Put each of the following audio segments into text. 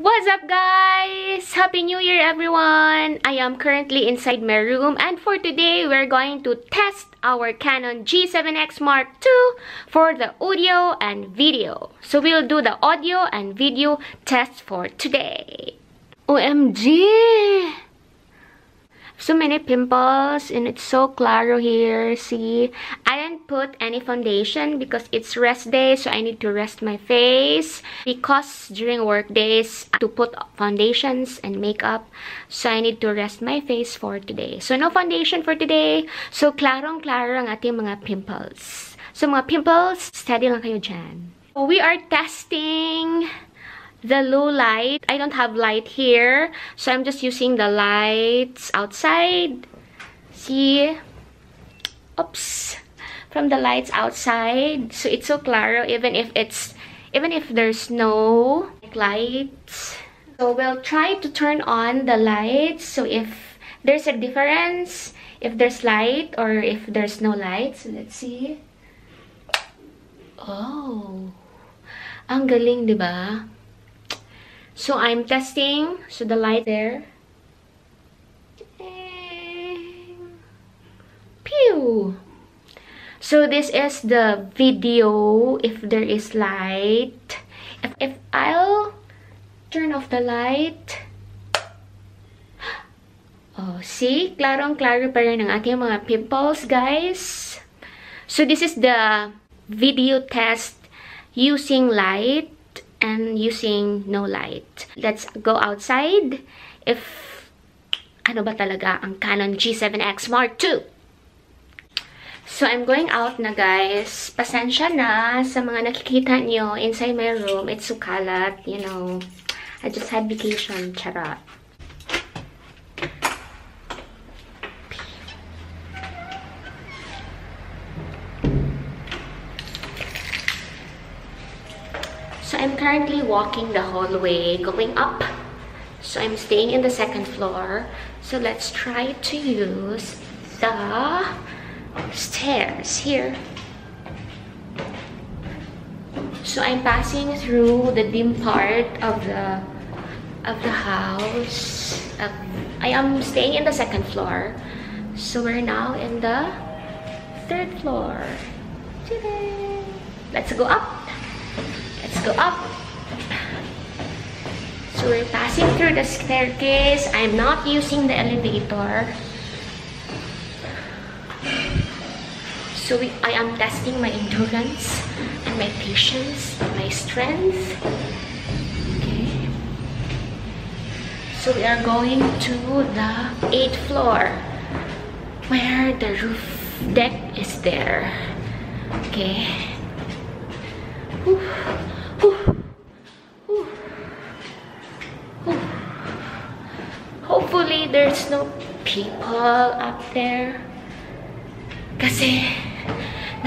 What's up guys? Happy New Year everyone! I am currently inside my room and for today we're going to test our Canon G7X Mark II for the audio and video. So we'll do the audio and video test for today. OMG! so many pimples and it's so claro here see put any foundation because it's rest day so i need to rest my face because during work days to put foundations and makeup so i need to rest my face for today so no foundation for today so klarong klaro ang ating mga pimples so mga pimples steady lang kayo dyan we are testing the low light. I don't have light here, so I'm just using the lights outside. See? Oops. From the lights outside. So it's so claro even if it's even if there's no lights. So we'll try to turn on the lights. So if there's a difference, if there's light or if there's no light. So let's see. Oh. Ang galing, di ba? So I'm testing. So the light there. Pew! So this is the video if there is light. If, if I'll turn off the light. Oh, see? Klarong-klaro pa rin ang ating mga pimples, guys. So this is the video test using light and using no light. Let's go outside if ano ba talaga ang Canon G7X Mark II. So, I'm going out na guys. Pasensya na sa mga nakikita nyo inside my room. It's sukalat, you know. I just had vacation, charot. I'm currently walking the hallway going up. So I'm staying in the second floor. So let's try to use the stairs here. So I'm passing through the dim part of the of the house. Um, I am staying in the second floor. So we're now in the third floor. Let's go up. Let's go up. So we're passing through the staircase. I'm not using the elevator. So we, I am testing my endurance and my patience and my strength. Okay. So we are going to the 8th floor where the roof deck is there. Okay. Whew. Hopefully, there's no people up there. Kasi,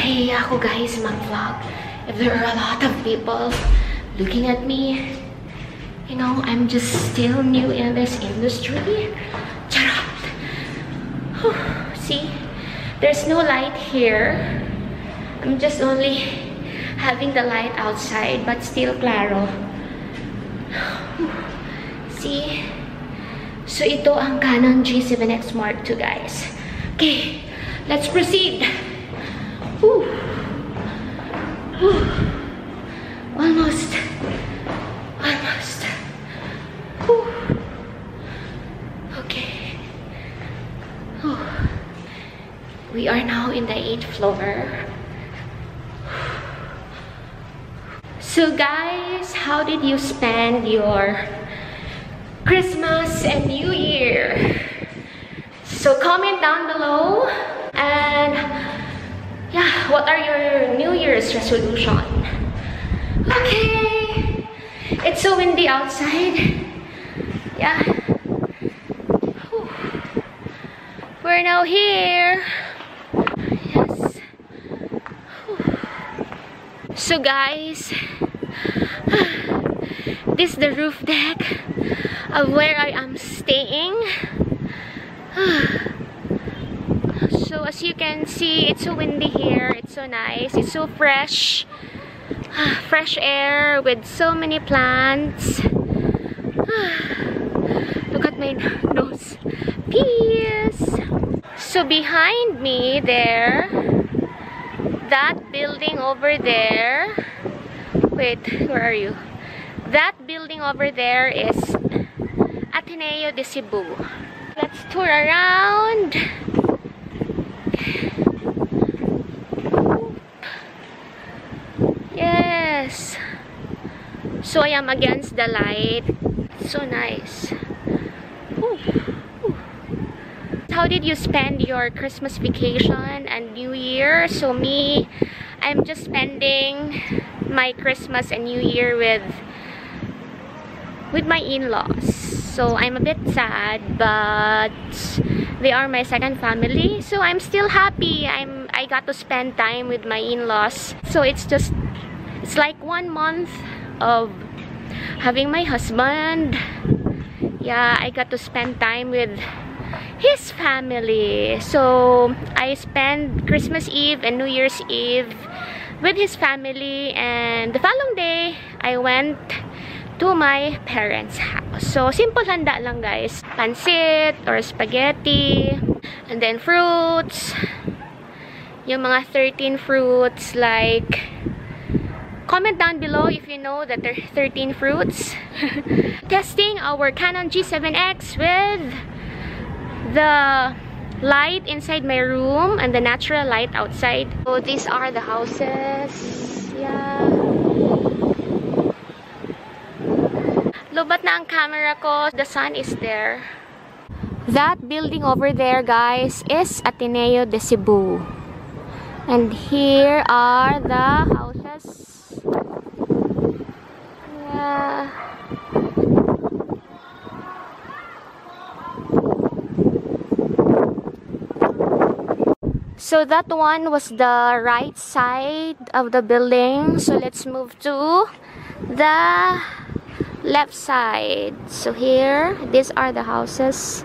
nahihiya ako guys mag-vlog. If there are a lot of people looking at me, you know, I'm just still new in this industry. Charot! See? There's no light here. I'm just only having the light outside but still claro. See? So ito ang Canon G7X Mark II guys. Okay, let's proceed. Whew. Whew. Almost. Almost. Whew. Okay. Whew. We are now in the 8th floor. So guys, how did you spend your Christmas and New Year? So comment down below and what are your New Year's resolution? Okay, it's so windy outside. Yeah. Whew. We're now here. Yes. So guys, this is the roof deck of where I am staying. As you can see, it's so windy here. It's so nice. It's so fresh. Fresh air with so many plants. Look at my nose. Peace! So behind me there, that building over there, wait, where are you? That building over there is Ateneo de Cebu. Let's tour around. Yes. So I am against the light. So nice. How did you spend your Christmas vacation and New Year? So me, I'm just spending my Christmas and New Year with with my in-laws. So I'm a bit sad, but they are my second family. So I'm still happy. I'm I got to spend time with my in-laws. So it's just it's like one month of having my husband. Yeah, I got to spend time with his family. So I spent Christmas Eve and New Year's Eve with his family and the following day I went to my parents' house. So, simple handa lang guys. Pansit or spaghetti. And then fruits. Yung mga 13 fruits like comment down below if you know that there are 13 fruits. Testing our Canon G7X with the light inside my room and the natural light outside. So these are the houses. Yeah. Lubat na ang camera ko. The sun is there. That building over there, guys, is Ateneo de Cebu. And here are the houses. Yeah. So that one was the right side of the building. So let's move to the left side. So here, these are the houses.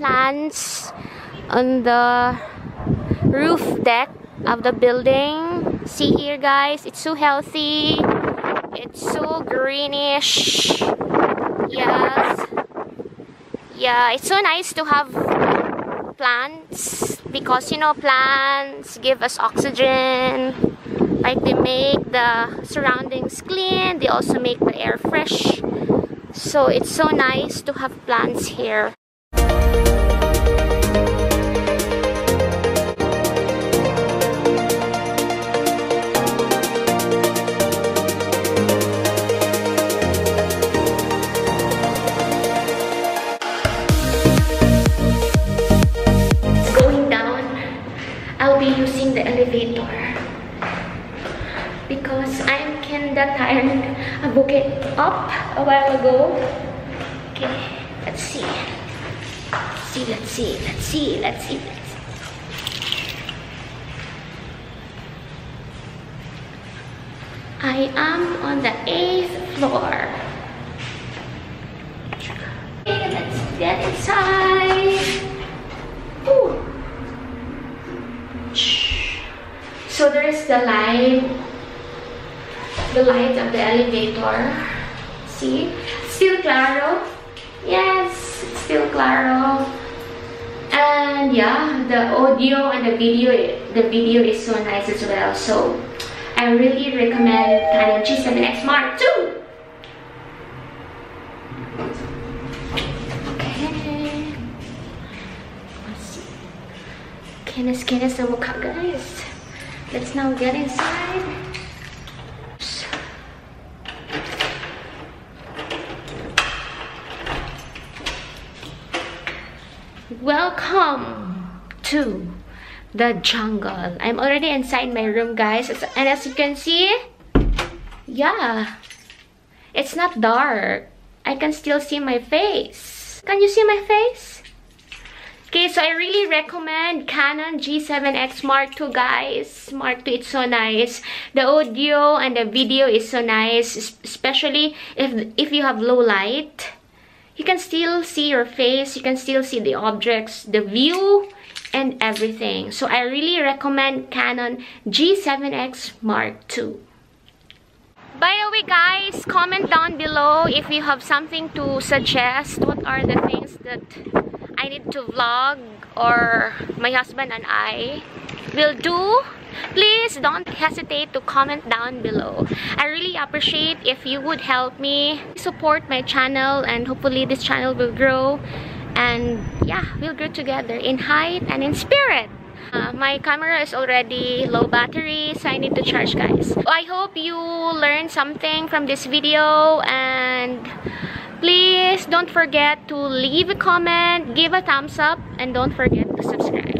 Plants on the roof deck of the building. See here guys, it's so healthy. It's so greenish. Yes. Yeah, it's so nice to have plants because you know plants give us oxygen. Like they make the surroundings clean, they also make the air fresh. So it's so nice to have plants here. Up a while ago. Okay, let's see. Let's see, let's see, let's see, let's see. Let's see. I am on the eighth floor. Okay, let's get inside. Ooh. So there's the light, the light of the elevator. See? Still claro. Yes, still claro. And yeah, the audio and the video, the video is so nice as well. So I really recommend Canon G7X Mark II. Okay. Let's see. Kinis-kinis na mukha, guys. Let's now get inside. Welcome to the jungle. I'm already inside my room, guys. And as you can see, yeah, it's not dark. I can still see my face. Can you see my face? Okay, so I really recommend Canon G7X Mark II, guys. Mark II, it's so nice. The audio and the video is so nice, especially if, if you have low light. You can still see your face, you can still see the objects, the view, and everything. So I really recommend Canon G7X Mark II. By the way, guys, comment down below if you have something to suggest. What are the things that I need to vlog or my husband and I will do? Please don't hesitate to comment down below. I really appreciate if you would help me support my channel and hopefully this channel will grow. And yeah we'll grow together in height and in spirit. Uh, my camera is already low battery so I need to charge guys. I hope you learned something from this video. And please don't forget to leave a comment give a thumbs up and don't forget to subscribe